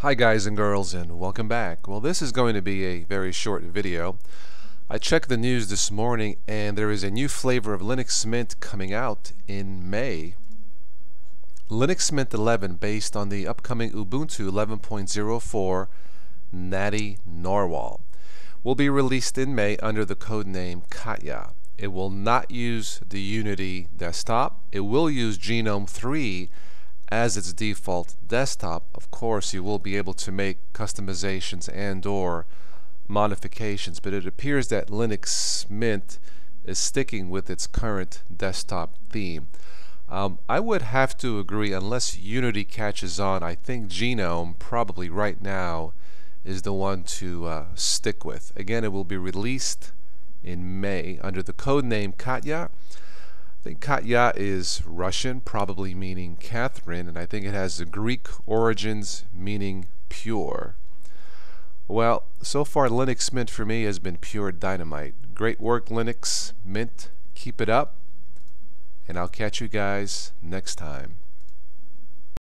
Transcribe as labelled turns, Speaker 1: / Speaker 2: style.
Speaker 1: Hi guys and girls and welcome back. Well this is going to be a very short video. I checked the news this morning and there is a new flavor of Linux Mint coming out in May. Linux Mint 11 based on the upcoming Ubuntu 11.04 Natty Narwhal will be released in May under the codename Katya. It will not use the Unity desktop. It will use GNOME 3 as its default desktop, of course you will be able to make customizations and or modifications, but it appears that Linux Mint is sticking with its current desktop theme. Um, I would have to agree, unless Unity catches on, I think GNOME probably right now is the one to uh, stick with. Again, it will be released in May under the code name Katya. I think Katya is Russian, probably meaning Catherine, and I think it has the Greek origins meaning pure. Well, so far Linux Mint for me has been pure dynamite. Great work Linux Mint. Keep it up. And I'll catch you guys next time.